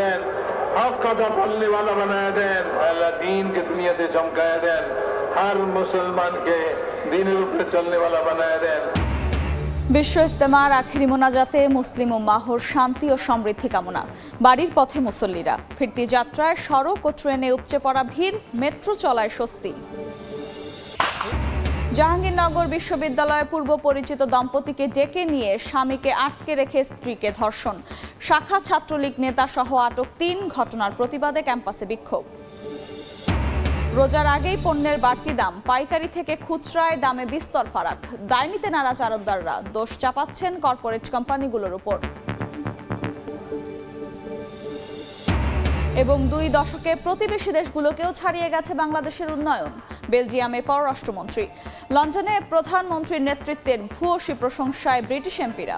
দেন। হক কথা পল্লীওয়ালা বানায় দেন। আল্লাহ দিনকে দুনিয়াতে চমকায় দেন। হর মুসলমানকে দিনের উপরে চলনে চলনেওয়ালা বানায় দেন। বিশ্ব ইস্তেমার আখেরি মোনাজাতে মুসলিম ও মাহর শান্তি ও সমৃদ্ধি কামনা। বাড়ির পথে মুসল্লিরা। ফিরতি যাত্রায় সড়ক ও ট্রেনে উপচে পড়া ভিড়, মেট্রো চলায় স্বস্তি। জাহাঙ্গীরনগর বিশ্ববিদ্যালয়ে পূর্ব পরিচিত দম্পতিকে ডেকে নিয়ে স্বামীকে আটকে রেখে স্ত্রীকে ধর্ষণ। শাখা ছাত্রলীগ নেতা সহ আটক তিন ঘটনার প্রতিবাদে ক্যাম্পাসে বিক্ষোভ। রোজার আগেই পণ্যের বাড়তি দাম, পাইকারি থেকে খুচরায় দামে বিস্তর ফারাক। দায় নিতে নারাজ আড়তদাররা দোষ চাপাচ্ছেন কর্পোরেট কোম্পানিগুলোর উপর। এবং দুই দশকে প্রতিবেশী দেশগুলোকেও ছাড়িয়ে গেছে বাংলাদেশের উন্নয়ন। বেলজিয়ামে পররাষ্ট্রমন্ত্রী। লন্ডনে প্রধানমন্ত্রীর নেতৃত্বের ভূয়সী প্রশংসায় ব্রিটিশ এমপিরা।